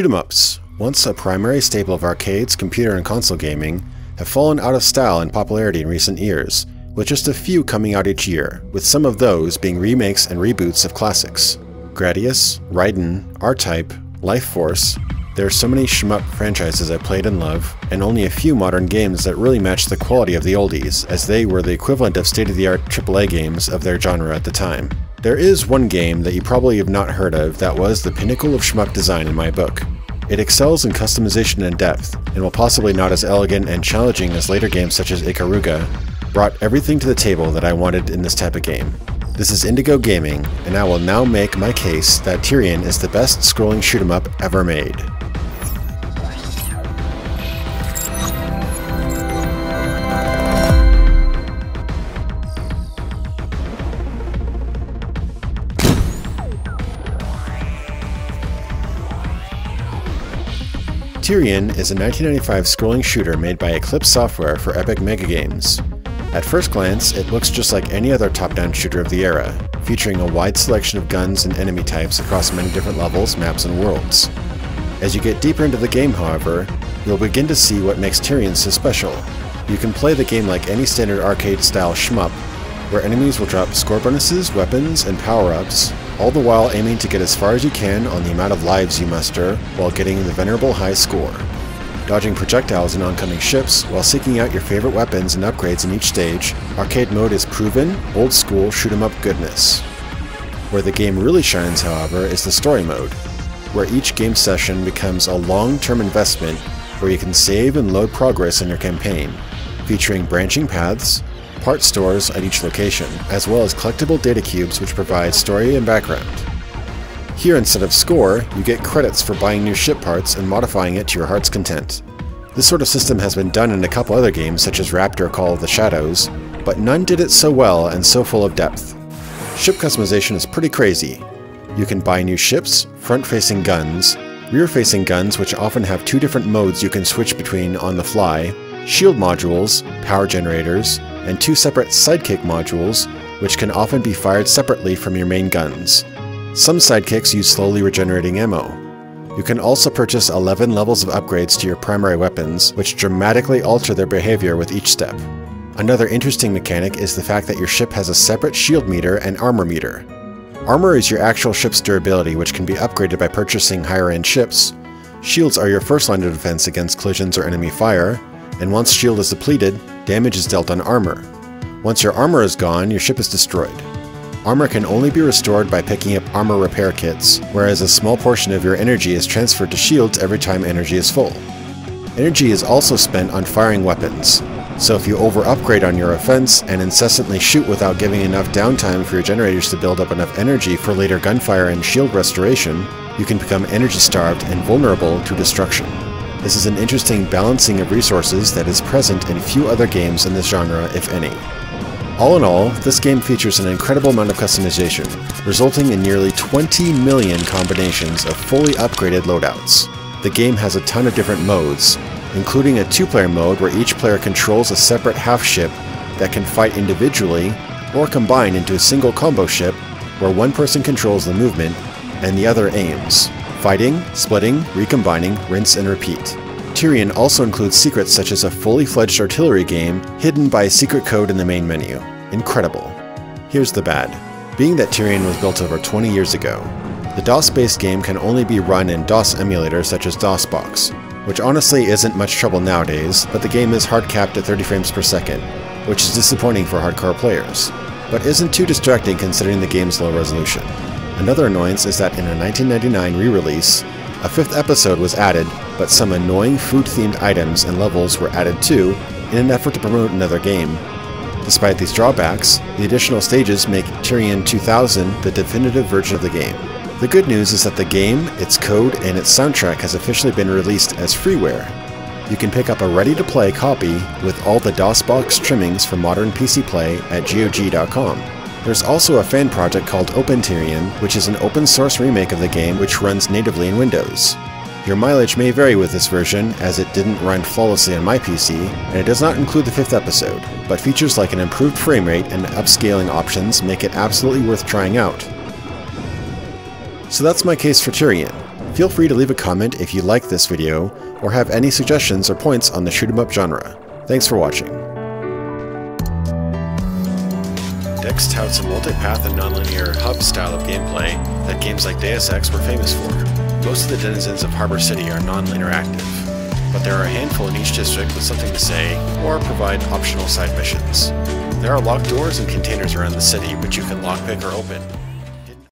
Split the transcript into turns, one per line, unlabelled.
Shoot 'em ups, once a primary staple of arcades, computer, and console gaming, have fallen out of style and popularity in recent years, with just a few coming out each year, with some of those being remakes and reboots of classics. Gradius, Raiden, R-Type, Life Force, there are so many shmup franchises I played and love, and only a few modern games that really match the quality of the oldies, as they were the equivalent of state-of-the-art AAA games of their genre at the time. There is one game that you probably have not heard of that was the pinnacle of shmup design in my book. It excels in customization and depth, and while possibly not as elegant and challenging as later games such as Ikaruga, brought everything to the table that I wanted in this type of game. This is Indigo Gaming, and I will now make my case that Tyrian is the best scrolling shoot 'em up ever made. Tyrian is a 1995 scrolling shooter made by Eclipse Software for Epic Mega Games. At first glance, it looks just like any other top-down shooter of the era, featuring a wide selection of guns and enemy types across many different levels, maps, and worlds. As you get deeper into the game, however, you'll begin to see what makes Tyrian so special. You can play the game like any standard arcade-style shmup, where enemies will drop score bonuses, weapons, and power-ups, all the while aiming to get as far as you can on the amount of lives you muster while getting the venerable high score. Dodging projectiles and oncoming ships while seeking out your favorite weapons and upgrades in each stage, arcade mode is proven, old school shoot 'em up goodness. Where the game really shines, however, is the story mode, where each game session becomes a long-term investment where you can save and load progress in your campaign, featuring branching paths, part stores at each location, as well as collectible data cubes which provide story and background. Here, instead of score, you get credits for buying new ship parts and modifying it to your heart's content. This sort of system has been done in a couple other games such as Raptor Call of the Shadows, but none did it so well and so full of depth. Ship customization is pretty crazy. You can buy new ships, front-facing guns, rear-facing guns which often have two different modes you can switch between on the fly, shield modules, power generators, and two separate sidekick modules, which can often be fired separately from your main guns. Some sidekicks use slowly regenerating ammo. You can also purchase 11 levels of upgrades to your primary weapons, which dramatically alter their behavior with each step. Another interesting mechanic is the fact that your ship has a separate shield meter and armor meter. Armor is your actual ship's durability, which can be upgraded by purchasing higher end ships. Shields are your first line of defense against collisions or enemy fire, and once shield is depleted, damage is dealt on armor. Once your armor is gone, your ship is destroyed. Armor can only be restored by picking up armor repair kits, whereas a small portion of your energy is transferred to shields every time energy is full. Energy is also spent on firing weapons, so if you over-upgrade on your offense and incessantly shoot without giving enough downtime for your generators to build up enough energy for later gunfire and shield restoration, you can become energy-starved and vulnerable to destruction. This is an interesting balancing of resources that is present in few other games in this genre, if any. All in all, this game features an incredible amount of customization, resulting in nearly 20 million combinations of fully upgraded loadouts. The game has a ton of different modes, including a two-player mode where each player controls a separate half-ship that can fight individually or combine into a single combo ship where one person controls the movement and the other aims. Fighting, splitting, recombining, rinse and repeat. Tyrian also includes secrets such as a fully fledged artillery game hidden by a secret code in the main menu. Incredible. Here's the bad. Being that Tyrian was built over 20 years ago, the DOS-based game can only be run in DOS emulators such as DOSBox, which honestly isn't much trouble nowadays, but the game is hard capped at 30 frames per second, which is disappointing for hardcore players, but isn't too distracting considering the game's low resolution. Another annoyance is that in a 1999 re-release, a fifth episode was added, but some annoying food-themed items and levels were added too in an effort to promote another game. Despite these drawbacks, the additional stages make Tyrian 2000 the definitive version of the game. The good news is that the game, its code, and its soundtrack has officially been released as freeware. You can pick up a ready-to-play copy with all the DOSBox trimmings for modern PC play at GOG.com. There's also a fan project called OpenTyrian, which is an open source remake of the game which runs natively in Windows. Your mileage may vary with this version, as it didn't run flawlessly on my PC, and it does not include the fifth episode, but features like an improved frame rate and upscaling options make it absolutely worth trying out. So that's my case for Tyrian. Feel free to leave a comment if you like this video, or have any suggestions or points on the shoot 'em up genre. Thanks for watching. Dex touts a multipath and nonlinear hub style of gameplay that games like Deus Ex were famous for. Most of the denizens of Harbor City are non-linear active, but there are a handful in each district with something to say, or provide optional side missions. There are locked doors and containers around the city which you can lockpick or open,